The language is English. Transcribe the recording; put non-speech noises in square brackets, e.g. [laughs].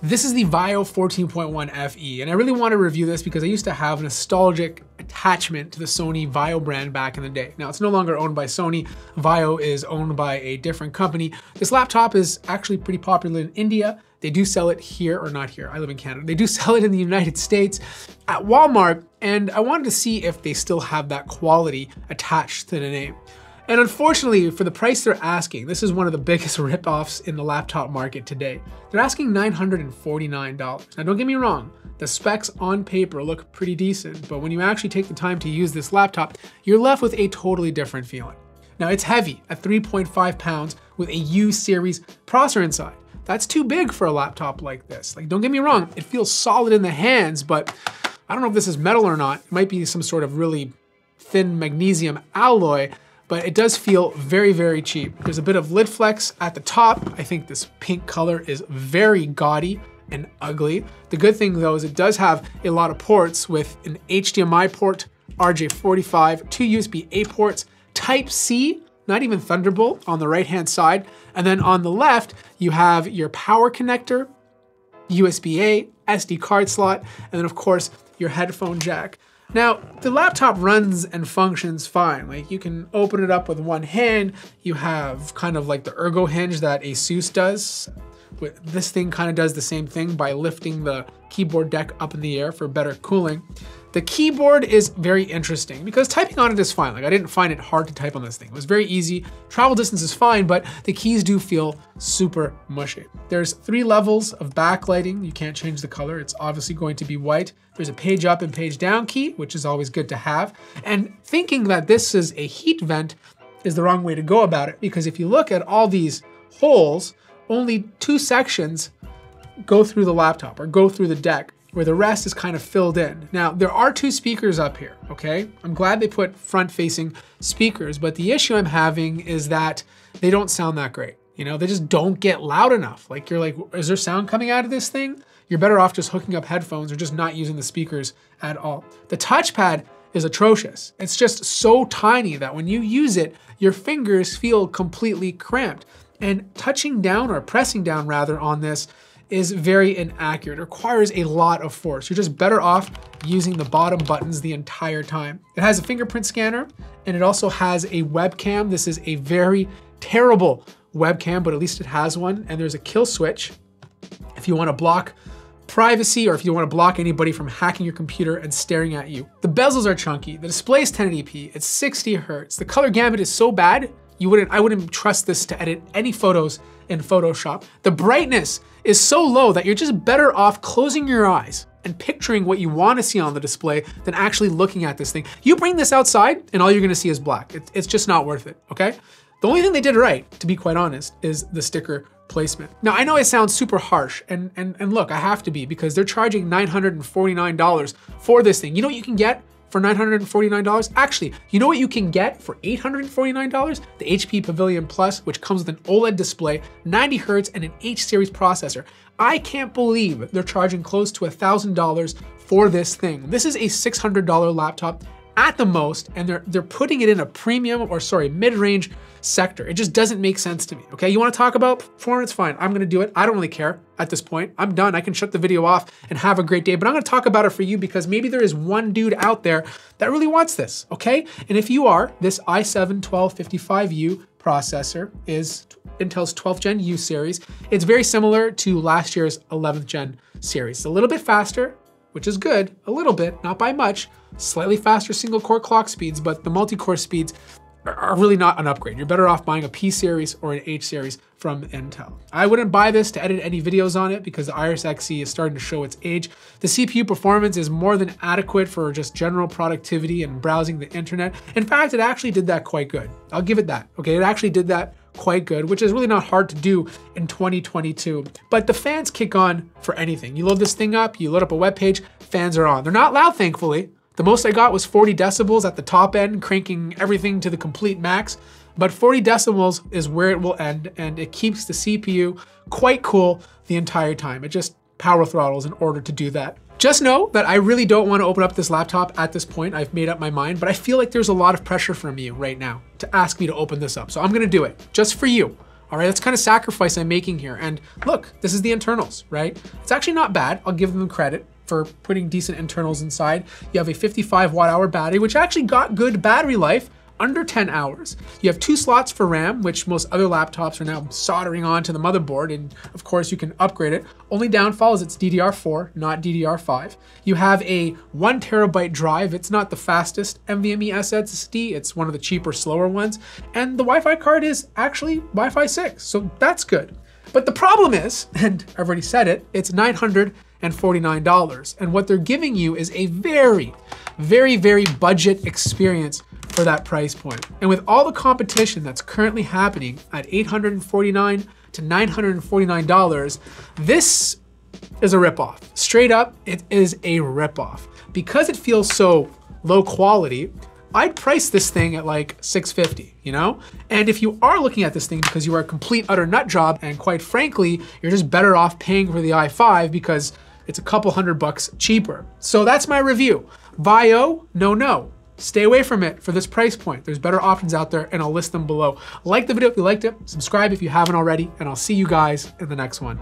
This is the VAIO 14.1 FE, and I really want to review this because I used to have a nostalgic attachment to the Sony VAIO brand back in the day. Now, it's no longer owned by Sony. VAIO is owned by a different company. This laptop is actually pretty popular in India. They do sell it here, or not here, I live in Canada. They do [laughs] sell it in the United States at Walmart, and I wanted to see if they still have that quality attached to the name. And unfortunately, for the price they're asking, this is one of the [laughs] biggest ripoffs in the laptop market today. They're asking $949. Now don't get me wrong, the specs on paper look pretty decent, but when you actually take the time to use this laptop, you're left with a totally different feeling. Now it's heavy at 3.5 pounds with a U series processor inside. That's too big for a laptop like this. Like don't get me wrong, it feels solid in the hands, but I don't know if this is metal or not. It might be some sort of really thin magnesium alloy, but it does feel very, very cheap. There's a bit of lid flex at the top. I think this pink color is very gaudy and ugly. The good thing though is it does have a lot of ports with an HDMI port, RJ45, two USB-A ports, Type-C, not even Thunderbolt on the right-hand side. And then on the left, you have your power connector, USB-A, SD card slot, and then of course, your headphone jack. Now, the laptop runs and functions fine. Like you can open it up with one hand. You have kind of like the ergo hinge that Asus does. This thing kind of does the same thing by lifting the keyboard deck up in the air for better cooling. The keyboard is very interesting because typing on it is fine. Like I didn't find it hard to type on this thing. It was very easy. Travel distance is fine, but the keys do feel super mushy. There's three levels of backlighting. You can't change the color. It's obviously going to be white. There's a page up and page down key, which is always good to have. And thinking that this is a heat vent is the wrong way to go about it because if you look at all these holes, only two sections go through the laptop or go through the deck where the rest is kind of filled in. Now, there are two speakers up here, okay? I'm glad they put front-facing speakers, but the issue I'm having is that they don't sound that great. You know, they just don't get loud enough. Like you're like, is there sound coming out of this thing? You're better off just hooking up headphones or just not using the speakers at all. The touchpad is atrocious. It's just so tiny that when you use it, your fingers feel completely cramped. And touching down or pressing down rather on this is very inaccurate. It requires a lot of force. You're just better off using the bottom buttons the entire time. It has a fingerprint scanner and it also has a webcam. This is a very terrible webcam, but at least it has one. And there's a kill switch if you wanna block privacy or if you wanna block anybody from hacking your computer and staring at you. The bezels are chunky, the display is 1080p, it's 60 hertz. The color gamut is so bad, you wouldn't, I wouldn't trust this to edit any photos in Photoshop. The brightness is so low that you're just better off closing your eyes and picturing what you want to see on the display than actually looking at this thing. You bring this outside and all you're gonna see is black. it's just not worth it, okay? The only thing they did right, to be quite honest, is the sticker placement. Now, I know it sounds super harsh, and, and, and look, I have to be because they're charging $949 for this thing. You know what you can get for $949? Actually, you know what you can get for $849? The HP Pavilion Plus, which comes with an OLED display, 90 hertz, and an H series processor. I can't believe they're charging close to $1,000 for this thing. This is a $600 laptop at the most, and they're they're putting it in a premium or sorry, mid-range sector. It just doesn't make sense to me. Okay, you want to talk about performance? Fine, I'm gonna do it. I don't really care at this point. I'm done. I can shut the video off and have a great day. But I'm gonna talk about it for you because maybe there is one dude out there that really wants this. Okay, and if you are, this i7-1255U processor is Intel's 12th gen U series. It's very similar to last year's 11th gen series. It's a little bit faster, which is good, a little bit, not by much. Slightly faster single core clock speeds, but the multi-core speeds are really not an upgrade. You're better off buying a P series or an H series from Intel. I wouldn't buy this to edit any videos on it because the Iris Xe is starting to show its age. The CPU performance is more than adequate for just general productivity and browsing the internet. In fact, it actually did that quite good. I'll give it that, okay? It actually did that quite good, which is really not hard to do in 2022. But the fans kick on for anything. You load this thing up, you load up a web page, fans are on. They're not loud, thankfully. The most I got was 40 decibels at the top end, cranking everything to the complete max. But 40 decibels is where it will end, and it keeps the CPU quite cool the entire time. It just power throttles in order to do that. Just know that I really don't want to open up this laptop at this point. I've made up my mind, but I feel like there's a lot of pressure from you right now to ask me to open this up. So I'm gonna do it just for you. All right, that's kind of sacrifice I'm making here. And look, this is the internals, right? It's actually not bad. I'll give them credit for putting decent internals inside. You have a 55 watt hour battery, which actually got good battery life under 10 hours. You have two slots for RAM, which most other laptops are now soldering onto the motherboard, and of course you can upgrade it. Only downfall is it's DDR4, not DDR5. You have a one terabyte drive. It's not the fastest NVMe SSD, it's one of the cheaper, slower ones. And the Wi-Fi card is actually Wi-Fi 6, so that's good. But the problem is, [laughs] and I've already said it, it's $949. And what they're giving you is a very, very, very budget experience for that price point. And with all the competition that's currently happening at 849 to $949, this is a ripoff. Straight up, it is a ripoff. Because it feels so low quality, I'd price this thing at like 650, you know? And if you are looking at this thing because you are a complete utter nut job, and quite frankly, you're just better off paying for the i5 because it's a couple hundred bucks cheaper. So that's my review. Vaio, no, no. Stay away from it for this price point. There's better options out there and I'll list them below. Like the video if you liked it, subscribe if you haven't already, and I'll see you guys in the next one.